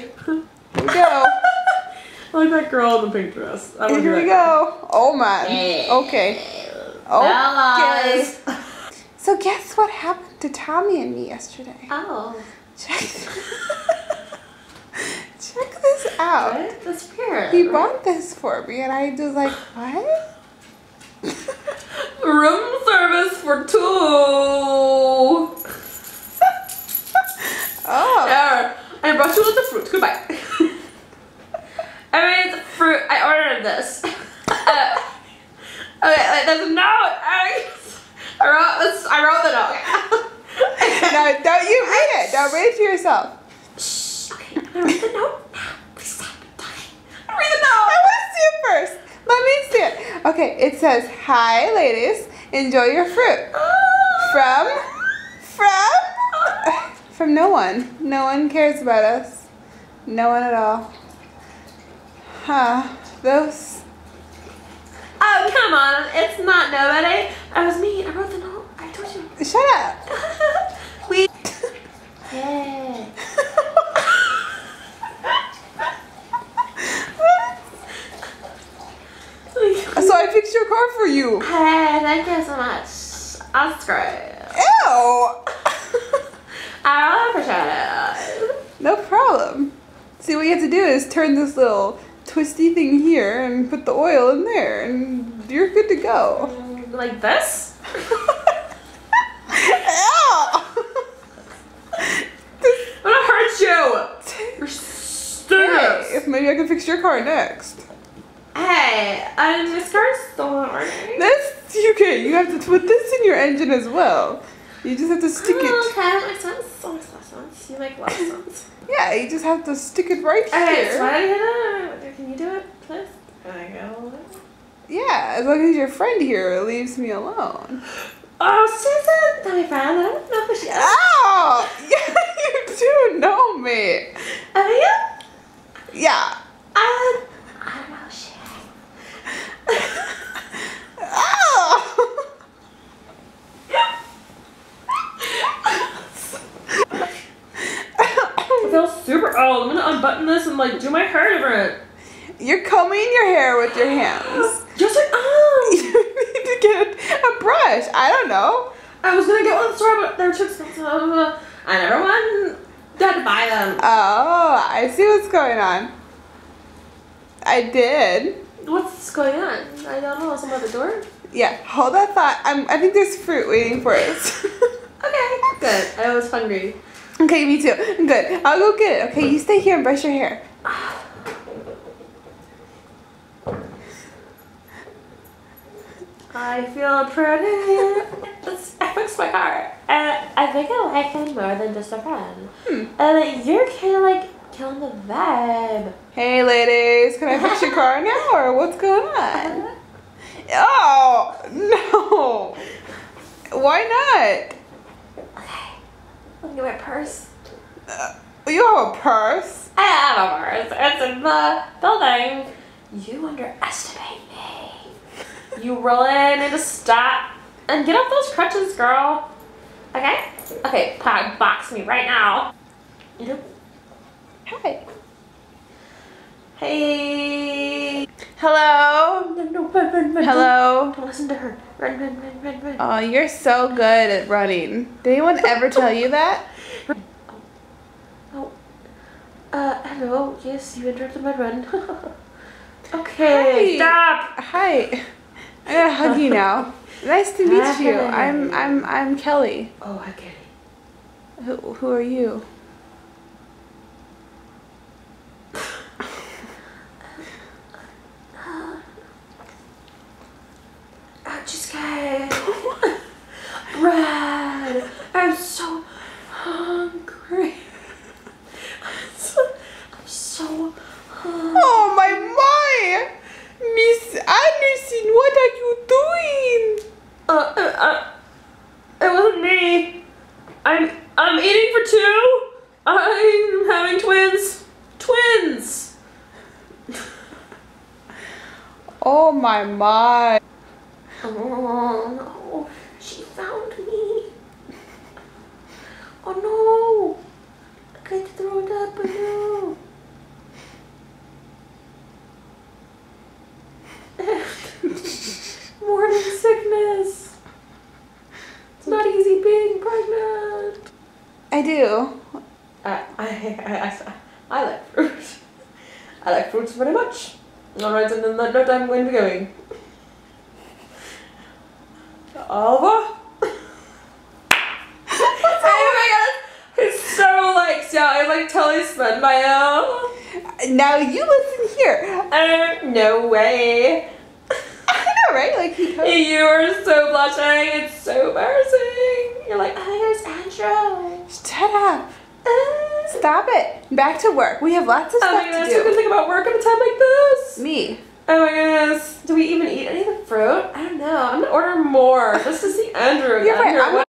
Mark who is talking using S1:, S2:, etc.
S1: Here we go.
S2: like that girl in the pink dress. I
S1: Here we
S2: that.
S1: go. Oh my. Okay. Okay. So guess what happened to Tommy and me yesterday?
S2: Oh.
S1: Check. Check this out.
S2: Right? The spirit.
S1: He
S2: right?
S1: bought this for me, and I was like, what?
S2: Room service for two.
S1: Oh.
S2: There. I brought you with the fruit. Goodbye. I mean, it's fruit. I ordered this. Uh, okay, wait, there's a note. I, I wrote this. I wrote the note.
S1: No, don't you read it. Don't read it to yourself.
S2: Shh. Okay, I'm gonna read the note. Please stop talking. Read the note.
S1: I want to see it first. Let me see it. Okay, it says, "Hi, ladies. Enjoy your fruit." From, from, from no one. No one cares about us. No one at all. Huh? Those.
S2: Oh, come on. It's not nobody. That was me. I wrote the note. I told you.
S1: Shut up.
S2: we. Yeah.
S1: so I fixed your car for you.
S2: Hey, thank you so much. Great.
S1: Ew.
S2: I really appreciate it.
S1: No problem. See, what you have to do is turn this little twisty thing here and put the oil in there, and you're good to go.
S2: Like this? I'm gonna hurt you. You're stupid.
S1: Hey, maybe I can fix your car next.
S2: Hey, I'm Miss Garstone, aren't I?
S1: This, okay, you have to put this in your engine as well. You just have to stick
S2: Oh,
S1: it.
S2: okay, that makes sense. That makes a lot of sense. You a lot sense.
S1: Yeah, you just have to stick it right
S2: Okay, so
S1: here.
S2: I did it. Can you do it, please? There you go.
S1: Yeah, as long as your friend here leaves me alone.
S2: Oh, Susan! Not my friend. I don't know who she is.
S1: Oh, yeah, you do know me.
S2: Are you?
S1: Yeah.
S2: I, I don't know who she is.
S1: Oh.
S2: I old. I'm gonna unbutton this and like do my hair different.
S1: You're combing your hair with your hands.
S2: Just like oh,
S1: You need to get a brush. I don't know.
S2: I was gonna get one at the store, but they're too expensive. I never went. Got to buy them.
S1: Oh, I see what's going on. I did.
S2: What's going on? I don't know. Someone at the door.
S1: Yeah, hold that thought. I'm, I think there's fruit waiting for us.
S2: Okay, good. I was hungry.
S1: Okay, me too. Good. I'll go get it. Okay, you stay here and brush your hair.
S2: I feel pretty. I fixed my car. And I think I like him more than just a friend.
S1: Hmm.
S2: And you're kind of like killing the vibe.
S1: Hey, ladies, can I fix your car now, or what's going on? Oh no! Why not?
S2: Me get my purse.
S1: Uh, you have a purse.
S2: I have a purse. It's in the building. You underestimate me. You really need to stop and get off those crutches, girl. Okay? Okay, po- box me right now. Yep.
S1: Hi.
S2: Hey.
S1: Hello.
S2: No, no.
S1: Hello.
S2: Don't listen to her. Run, run, run, run, run.
S1: Oh, you're so good at running. Did anyone ever tell you that?
S2: Oh. Uh, hello. Yes, you interrupted my run. okay,
S1: Hi.
S2: stop.
S1: Hi. I gotta hug you now. Nice to meet you. I'm I'm I'm Kelly.
S2: Oh, hi Kelly.
S1: Who who are you?
S2: I'm I'm eating for two. I'm having twins. Twins.
S1: oh my my.
S2: Oh no, she found me. Oh no, I can't throw it up, but no. Morning. I, I, I like fruit. I like fruits very much. Alright, and in no time I'm going to be going. Alva? oh my god! It's so like, so I like totally spun by you.
S1: Now you listen here.
S2: Uh, no way.
S1: I know, right? Like totally-
S2: You are so blushing. It's so embarrassing. You're like, oh, here's Andrew.
S1: Shut up. Stop it. Back to work. We have lots of
S2: oh
S1: stuff
S2: my
S1: to
S2: goodness,
S1: do.
S2: who can think about work at a time like this?
S1: Me.
S2: Oh my goodness. Do we even eat any of the fruit? I don't know. I'm gonna order more just to see Andrew.
S1: You're right.
S2: Andrew,
S1: I'm
S2: what